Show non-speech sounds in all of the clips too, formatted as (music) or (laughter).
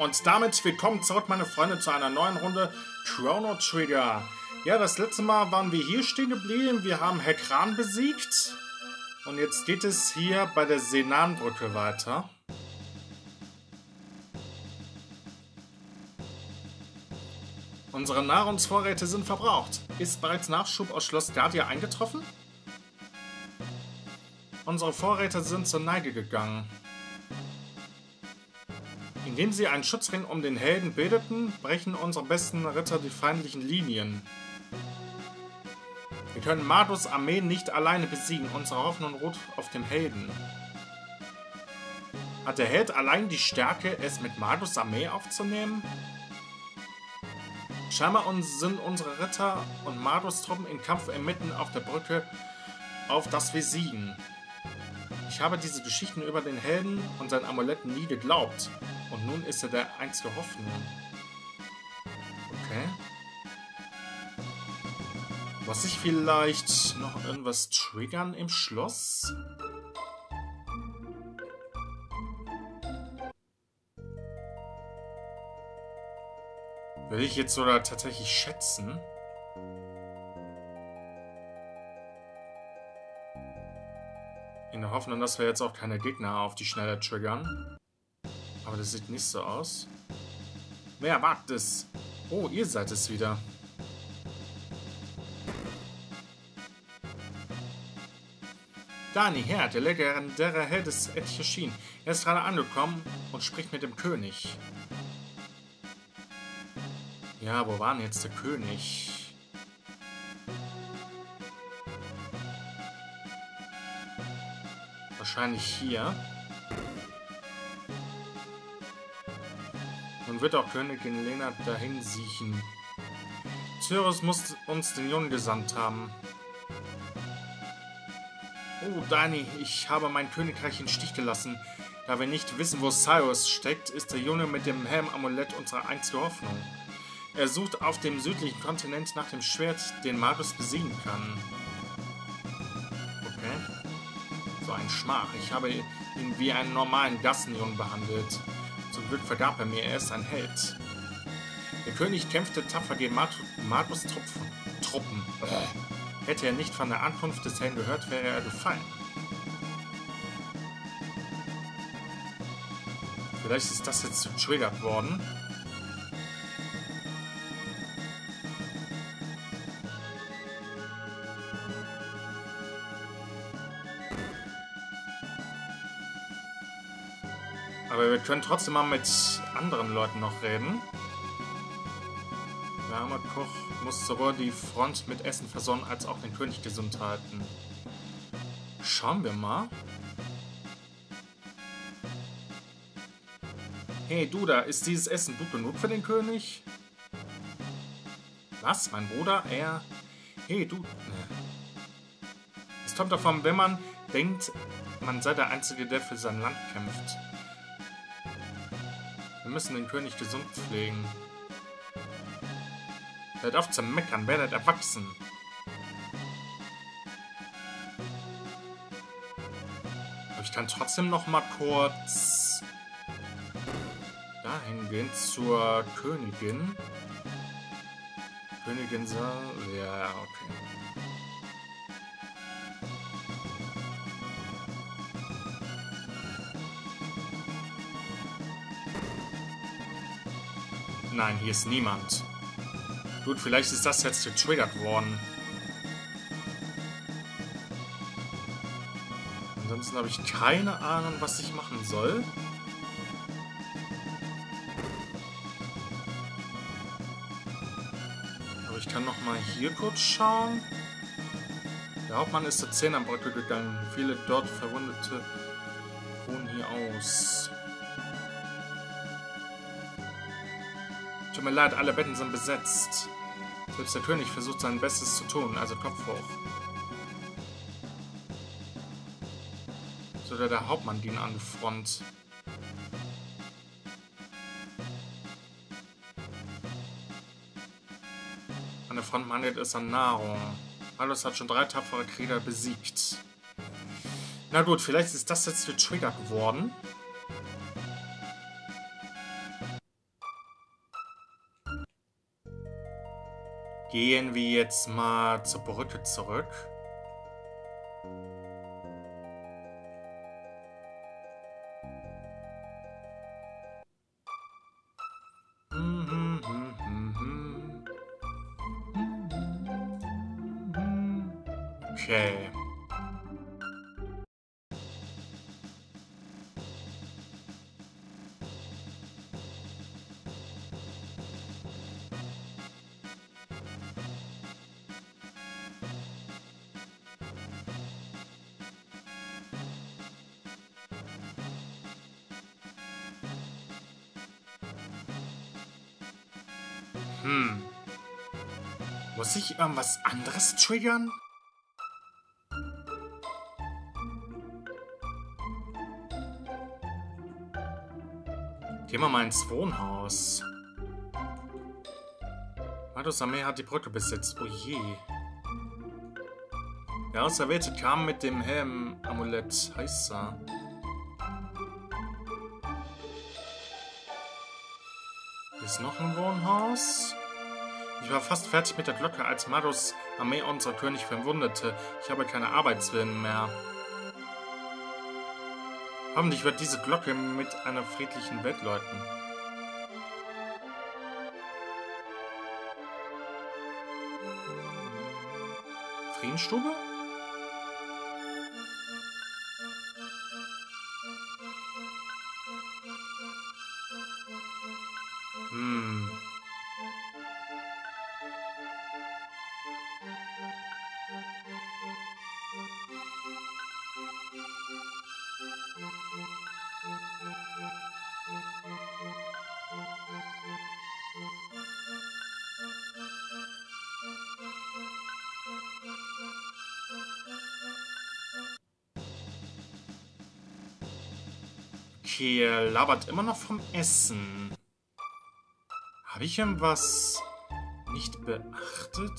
Und damit willkommen zurück, meine Freunde, zu einer neuen Runde Chrono Trigger. Ja, das letzte Mal waren wir hier stehen geblieben. Wir haben Herr Kran besiegt. Und jetzt geht es hier bei der Senanbrücke weiter. Unsere Nahrungsvorräte sind verbraucht. Ist bereits Nachschub aus Schloss Gardia eingetroffen? Unsere Vorräte sind zur Neige gegangen. Indem sie einen Schutzring um den Helden bildeten, brechen unsere besten Ritter die feindlichen Linien. Wir können Mardus Armee nicht alleine besiegen. Unsere Hoffnung ruht auf dem Helden. Hat der Held allein die Stärke, es mit Mardus Armee aufzunehmen? Scheinbar sind unsere Ritter und Mardus Truppen in Kampf inmitten auf der Brücke, auf das wir siegen. Ich habe diese Geschichten über den Helden und sein Amulett nie geglaubt. Und nun ist er der einzige Hoffnung. Okay. Muss ich vielleicht noch irgendwas triggern im Schloss? Will ich jetzt sogar tatsächlich schätzen? In der Hoffnung, dass wir jetzt auch keine Gegner auf die Schnelle triggern. Aber das sieht nicht so aus. Wer wagt es? Oh, ihr seid es wieder. Dani, Herr, der legendäre Held des Etchashin. Er ist gerade angekommen und spricht mit dem König. Ja, wo war denn jetzt der König? Wahrscheinlich hier. Wird auch Königin Lena dahin siechen. Cyrus muss uns den Jungen gesandt haben. Oh, Dani, ich habe mein Königreich in Stich gelassen. Da wir nicht wissen, wo Cyrus steckt, ist der Junge mit dem Helm-Amulett unsere einzige Hoffnung. Er sucht auf dem südlichen Kontinent nach dem Schwert, den Magus besiegen kann. so ein Schmach. Ich habe ihn wie einen normalen Gassenjungen behandelt. Zum Glück vergab er mir, er ist ein Held. Der König kämpfte tapfer gegen Markus Truppen. Hätte er nicht von der Ankunft des Helden gehört, wäre er gefallen. Vielleicht ist das jetzt getriggert worden. Wir können trotzdem mal mit anderen Leuten noch reden. Der arme Koch muss sowohl die Front mit Essen versorgen, als auch den König gesund halten. Schauen wir mal. Hey, du da, ist dieses Essen gut genug für den König? Was, mein Bruder? Er... Hey, du... Es kommt davon, wenn man denkt, man sei der Einzige, der für sein Land kämpft. Wir müssen den König gesund pflegen. Hört auf zu meckern, werdet erwachsen. Aber ich kann trotzdem noch mal kurz dahin gehen zur Königin. Königin. Ja, okay. Nein, hier ist niemand. Gut, vielleicht ist das jetzt getriggert worden. Ansonsten habe ich keine Ahnung, was ich machen soll. Aber ich kann noch mal hier kurz schauen. Der Hauptmann ist zur Zehnerbrücke gegangen. Viele dort Verwundete ruhen hier aus. Tut mir leid, alle Betten sind besetzt. Selbst der König versucht sein Bestes zu tun, also Kopf hoch. So der Hauptmann ging an die Front. An der Front mangelt es an Nahrung. Malus hat schon drei tapfere Krieger besiegt. Na gut, vielleicht ist das jetzt getriggert worden. Gehen wir jetzt mal zur Brücke zurück. Hm. Muss ich irgendwas anderes triggern? Gehen wir mal ins Wohnhaus. Mados Armee hat die Brücke besetzt. Oh je. Der Auserwählte kam mit dem Helm-Amulett. Heißer. Hier ist noch ein Wohnhaus. Ich war fast fertig mit der Glocke, als Mados Armee unser König verwundete. Ich habe keine Arbeitswillen mehr. Hoffentlich wird diese Glocke mit einer friedlichen Welt läuten. Friedensstube? Okay, er labert immer noch vom Essen. Habe ich irgendwas nicht beachtet?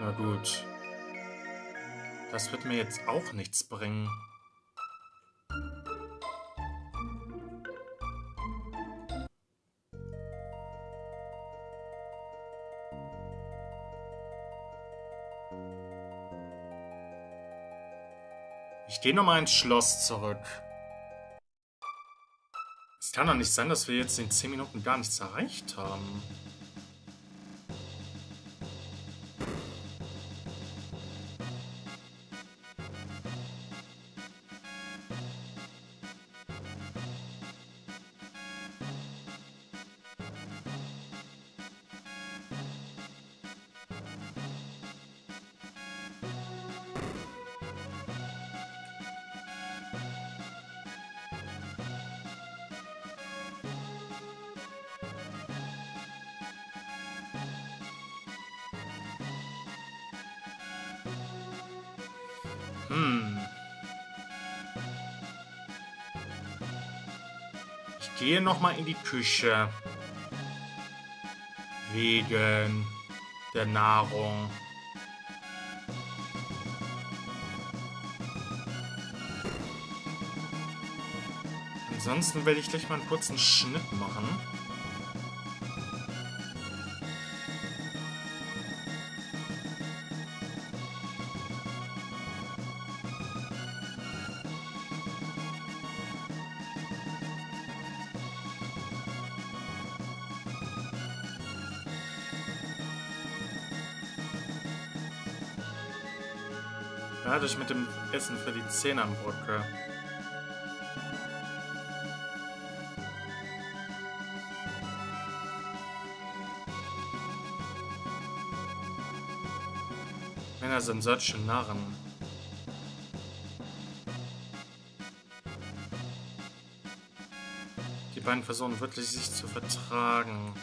Na gut. Das wird mir jetzt auch nichts bringen. Gehe nochmal ins Schloss zurück. Es kann doch nicht sein, dass wir jetzt in 10 Minuten gar nichts erreicht haben. Nochmal in die Küche. Wegen der Nahrung. Ansonsten werde ich gleich mal einen kurzen Schnitt machen. Das mit dem Essen für die Zehnerbrücke. Männer sind solche Narren. Die beiden versuchen wirklich sich zu vertragen.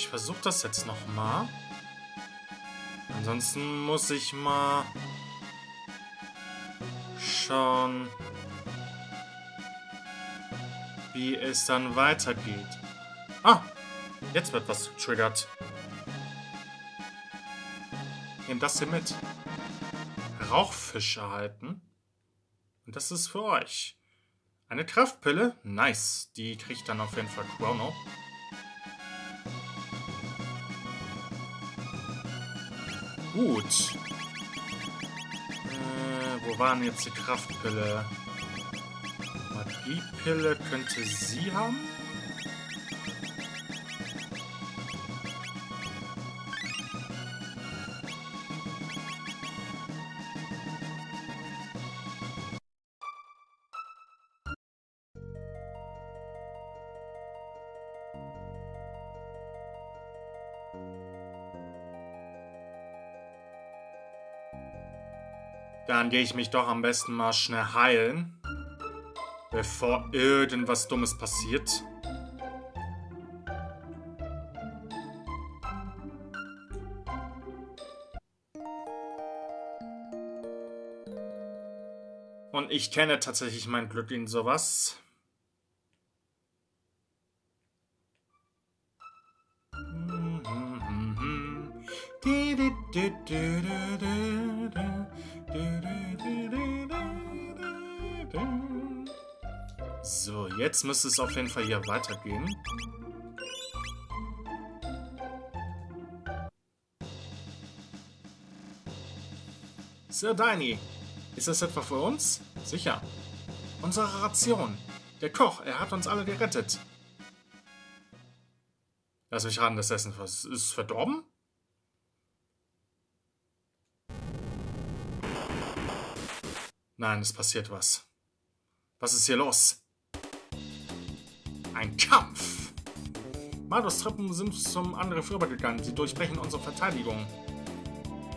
Ich versuche das jetzt noch mal. Ansonsten muss ich mal schauen, wie es dann weitergeht. Ah, jetzt wird was getriggert. Nimm das hier mit. Rauchfisch erhalten. Und das ist für euch. Eine Kraftpille? Nice. Die kriegt dann auf jeden Fall Chrono. Gut. Äh, wo waren jetzt die Kraftpille? Magiepille könnte sie haben? Dann gehe ich mich doch am besten mal schnell heilen. Bevor irgendwas Dummes passiert. Und ich kenne tatsächlich mein Glück in sowas. So, jetzt müsste es auf jeden Fall hier weitergehen. Sir Diney, ist das etwa für uns? Sicher. Unsere Ration. Der Koch, er hat uns alle gerettet. Lass mich raten, das Essen ist verdorben? Nein, es passiert was. Was ist hier los? Ein Kampf! Mardos Truppen sind zum Angriff rübergegangen. Sie durchbrechen unsere Verteidigung.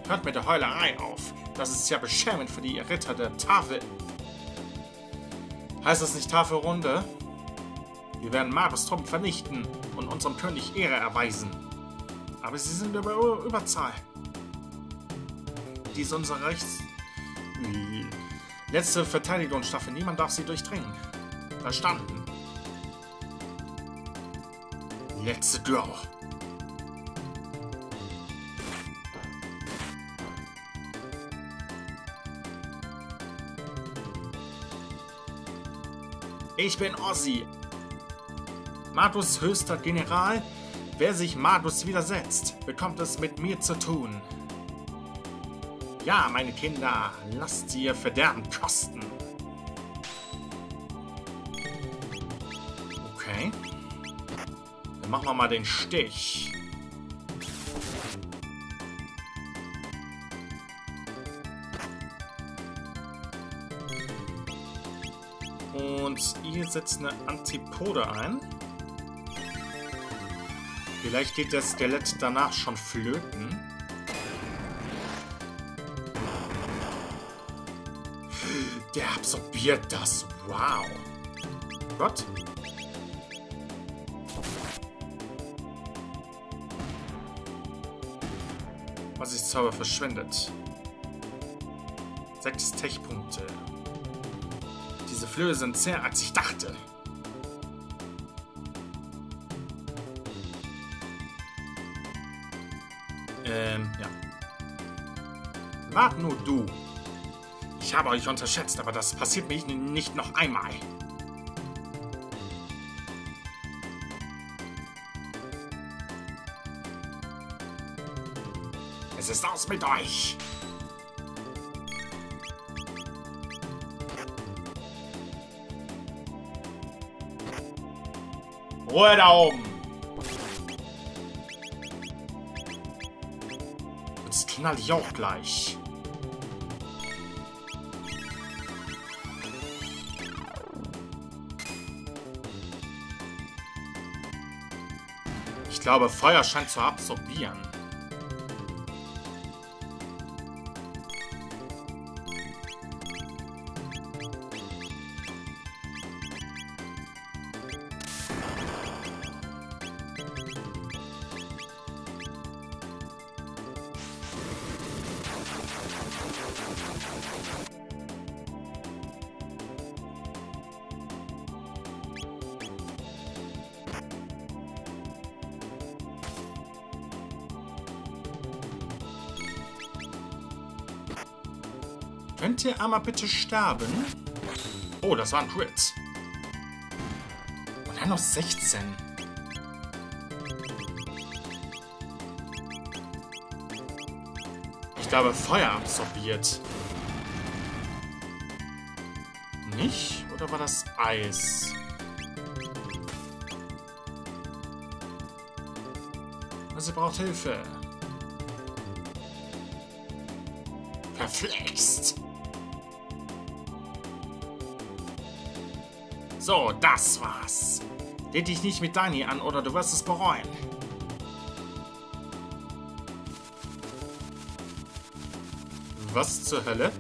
Hört mit der Heulerei auf. Das ist ja beschämend für die Ritter der Tafel. Heißt das nicht Tafelrunde? Wir werden Mardos Truppen vernichten und unserem König Ehre erweisen. Aber sie sind über Überzahl. Dies ist unsere Rechts... Letzte Verteidigungsstaffel. Niemand darf sie durchdringen. Verstanden. Let's go. Ich bin Ossi. Madus höchster General. Wer sich Madus widersetzt, bekommt es mit mir zu tun. Ja, meine Kinder, lasst ihr Verderben kosten. Okay. Dann machen wir mal den Stich. Und ihr setzt eine Antipode ein. Vielleicht geht der Skelett danach schon flöten. Der absorbiert das. Wow. Gott. Was ist Zauber verschwendet. Sechs Tech-Punkte. Diese Flöhe sind zäher, als ich dachte. Ähm, ja. Wart nur du. Ich habe euch unterschätzt, aber das passiert mir nicht noch einmal. Es ist aus mit euch. Ruhe da oben. Jetzt knall ich auch gleich. Glaube, Feuer scheint zu absorbieren. Könnt ihr einmal bitte sterben? Oh, das war ein Crit. Und dann noch 16. Ich glaube, Feuer absorbiert. Nicht? Oder war das Eis? Sie braucht Hilfe. Verflext. So, das war's. Leg dich nicht mit Dani an oder du wirst es bereuen. Was zur Hölle?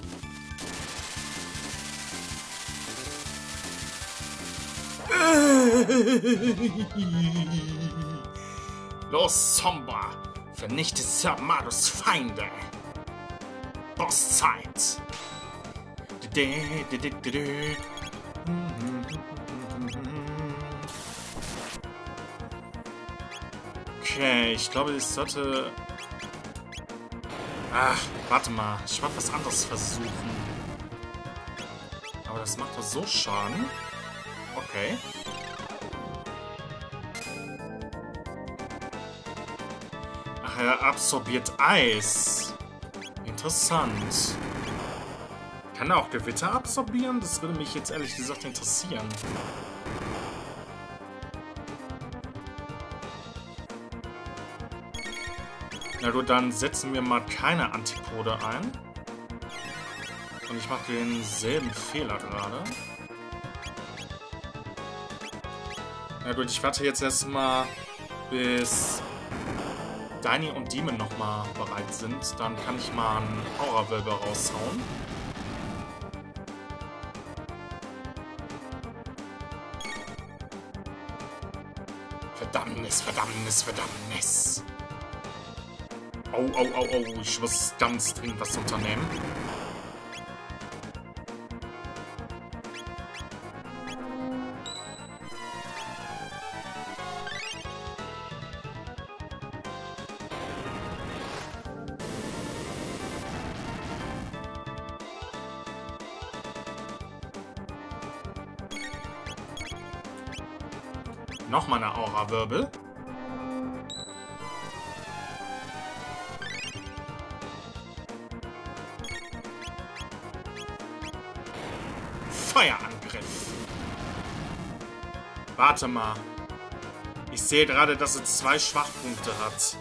Los, Zomba! Vernichte Sir Marus Feinde! Bosszeit! Okay, ich glaube, ich sollte... Ach, warte mal. Ich wollte was anderes versuchen. Aber das macht doch so Schaden. Okay. Ach, er absorbiert Eis. Interessant. Kann er auch Gewitter absorbieren? Das würde mich jetzt ehrlich gesagt interessieren. Na gut, dann setzen wir mal keine Antipode ein. Und ich mache denselben Fehler gerade. Na gut, ich warte jetzt erstmal, bis Dini und Demon nochmal bereit sind. Dann kann ich mal einen Aura-Wölbe raushauen. Verdammnis, Verdammnis, Verdammnis. Oh, oh, oh, oh, ich muss ganz dringend was unternehmen. Aura-Wirbel. Feuerangriff. Warte mal. Ich sehe gerade, dass es zwei Schwachpunkte hat.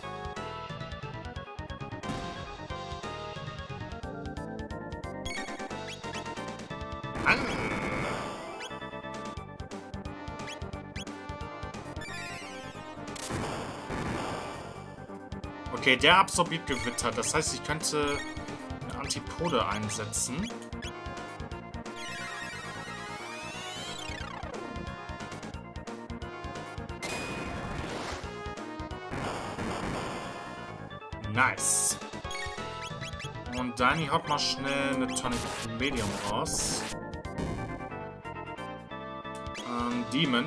Okay, der absorbiert Gewitter. Das heißt, ich könnte eine Antipode einsetzen. Nice. Und Dani haut mal schnell eine Tonic Medium raus. Ähm, Demon.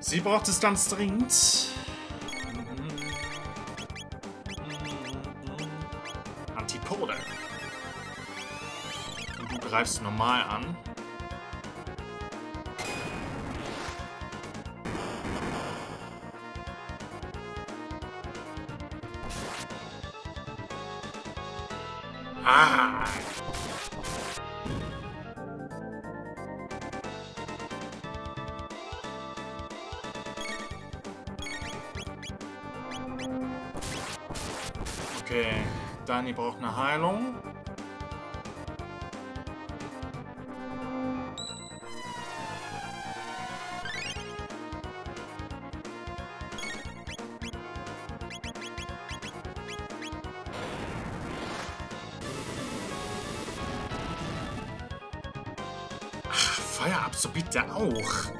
Sie braucht es ganz dringend. Greifst normal an. Ah. Okay, Dani braucht eine Heilung. Ach, Feuer absorbiert der auch.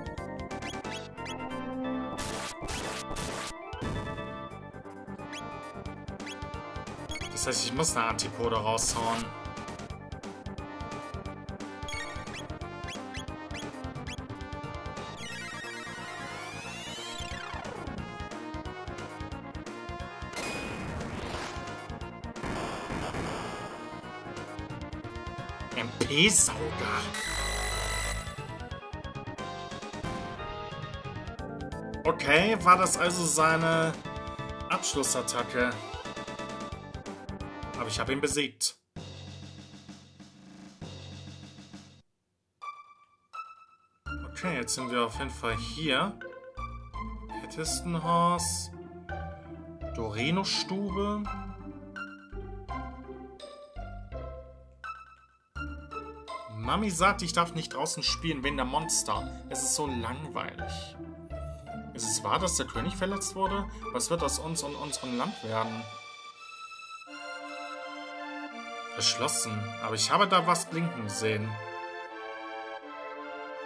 Das heißt, ich muss eine Antipode raushauen. MP-Sauger. Okay, war das also seine Abschlussattacke? Aber ich habe ihn besiegt. Okay, jetzt sind wir auf jeden Fall hier. Hettestenhaus. Doreno-Stube. Mami sagt, ich darf nicht draußen spielen wegen der Monster. Es ist so langweilig. Ist es wahr, dass der König verletzt wurde? Was wird aus uns und unserem Land werden? Verschlossen. Aber ich habe da was blinken sehen.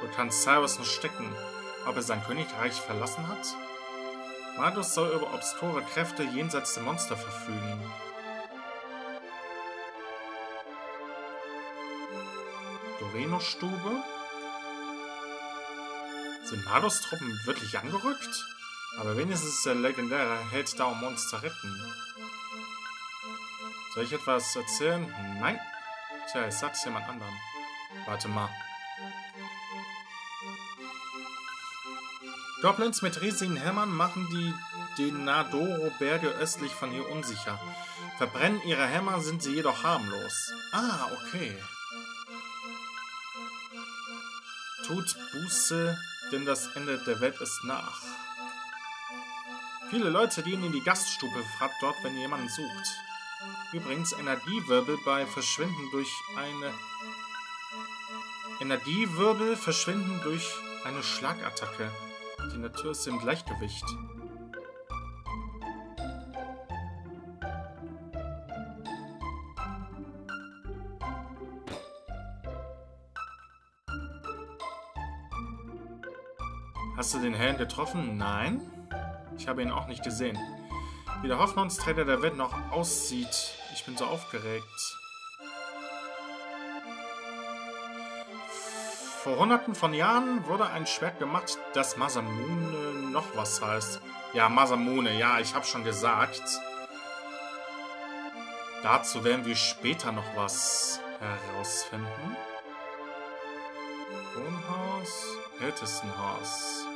Wo kann Cyrus noch stecken? Ob er sein Königreich verlassen hat? Magus soll über obskure Kräfte jenseits der Monster verfügen. Doreno-Stube? Sind Mados Truppen wirklich angerückt? Aber wenigstens ist der legendäre Held da, um uns zu retten. Soll ich etwas erzählen? Nein. Tja, ich sag's jemand anderen. Warte mal. Goblins mit riesigen Hämmern machen die Denadoro-Berge östlich von hier unsicher. Verbrennen ihre Hämmer sind sie jedoch harmlos. Ah, okay. Tut Buße, denn das Ende der Welt ist nach. Viele Leute gehen in die Gaststube, fragt dort, wenn jemand sucht. Übrigens, Energiewirbel bei Verschwinden durch eine... Energiewirbel verschwinden durch eine Schlagattacke. Die Natur ist im Gleichgewicht. Hast du den Helden getroffen? Nein. Ich habe ihn auch nicht gesehen. Wie der Hoffnungsträger der Welt noch aussieht. Ich bin so aufgeregt. Vor hunderten von Jahren wurde ein Schwert gemacht, das Masamune noch was heißt. Ja, Masamune, ja, ich habe schon gesagt. Dazu werden wir später noch was herausfinden. Wohnhaus, Ältestenhaus.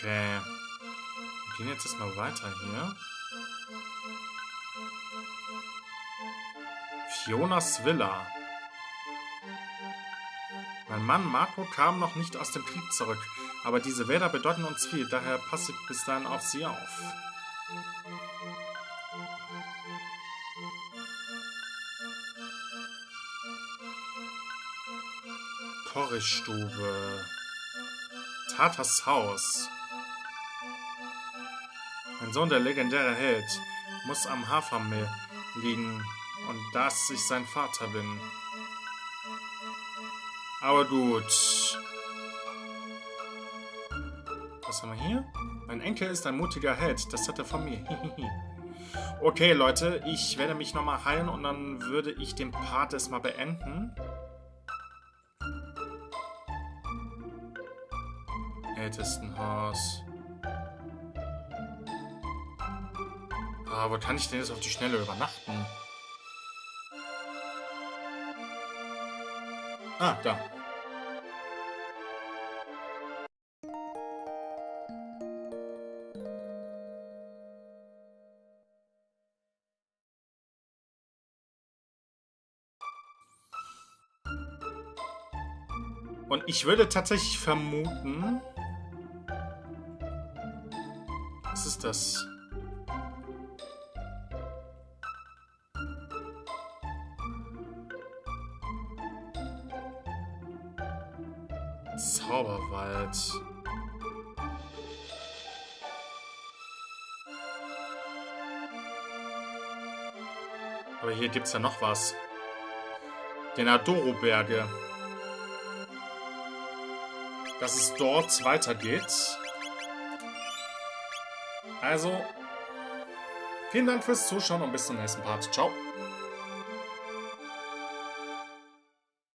Okay. Wir gehen jetzt erstmal weiter hier. Fionas Villa. Mein Mann Marco kam noch nicht aus dem Krieg zurück, aber diese Wälder bedeuten uns viel, daher passe ich bis dahin auf sie auf. Porrichstube. Tatas Haus. Mein Sohn, der legendäre Held, muss am Hafermeer liegen und das ich sein Vater bin. Aber gut. Was haben wir hier? Mein Enkel ist ein mutiger Held. Das hat er von mir. (laughs) okay, Leute. Ich werde mich nochmal heilen und dann würde ich den Part erstmal beenden. Ältestenhaus. Aber kann ich denn jetzt auf die Schnelle übernachten? Ah, da. Und ich würde tatsächlich vermuten... Was ist das? Zauberwald. Aber hier gibt es ja noch was. Den Adoro-Berge. Dass es dort weitergeht. Also, vielen Dank fürs Zuschauen und bis zum nächsten Part. Ciao.